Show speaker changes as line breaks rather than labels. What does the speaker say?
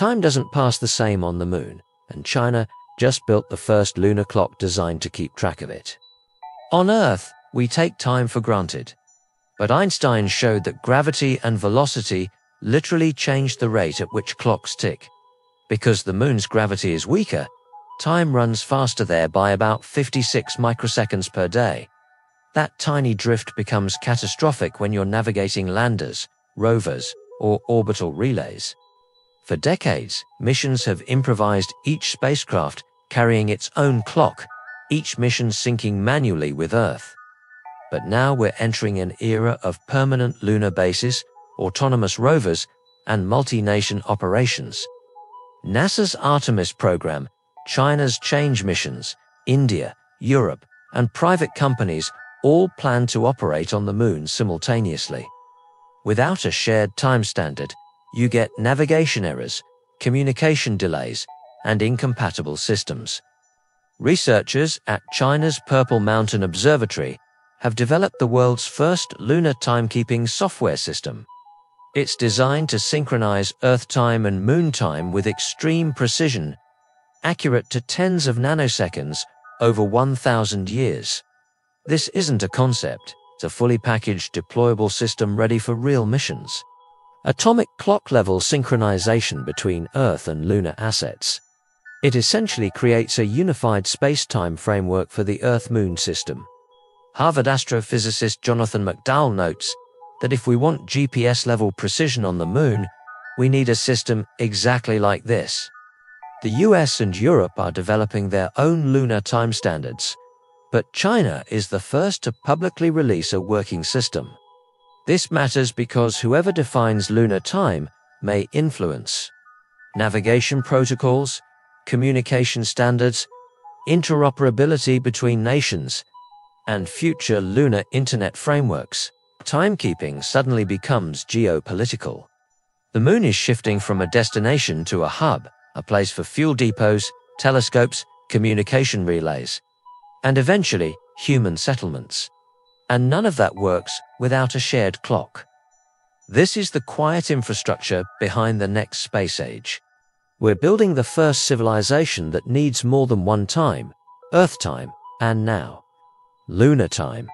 Time doesn't pass the same on the moon, and China just built the first lunar clock designed to keep track of it. On Earth, we take time for granted. But Einstein showed that gravity and velocity literally change the rate at which clocks tick. Because the moon's gravity is weaker, time runs faster there by about 56 microseconds per day. That tiny drift becomes catastrophic when you're navigating landers, rovers, or orbital relays. For decades, missions have improvised each spacecraft carrying its own clock, each mission syncing manually with Earth. But now we're entering an era of permanent lunar bases, autonomous rovers, and multi-nation operations. NASA's Artemis program, China's Chang'e missions, India, Europe, and private companies all plan to operate on the moon simultaneously. Without a shared time standard, you get navigation errors, communication delays, and incompatible systems. Researchers at China's Purple Mountain Observatory have developed the world's first lunar timekeeping software system. It's designed to synchronize Earth time and Moon time with extreme precision, accurate to tens of nanoseconds over 1,000 years. This isn't a concept, it's a fully packaged deployable system ready for real missions. Atomic clock level synchronization between Earth and lunar assets. It essentially creates a unified space-time framework for the Earth-Moon system. Harvard astrophysicist Jonathan McDowell notes that if we want GPS-level precision on the Moon, we need a system exactly like this. The US and Europe are developing their own lunar time standards, but China is the first to publicly release a working system. This matters because whoever defines lunar time may influence navigation protocols, communication standards, interoperability between nations, and future lunar internet frameworks, timekeeping suddenly becomes geopolitical. The moon is shifting from a destination to a hub, a place for fuel depots, telescopes, communication relays, and eventually human settlements. And none of that works without a shared clock. This is the quiet infrastructure behind the next space age. We're building the first civilization that needs more than one time, Earth time, and now, lunar time.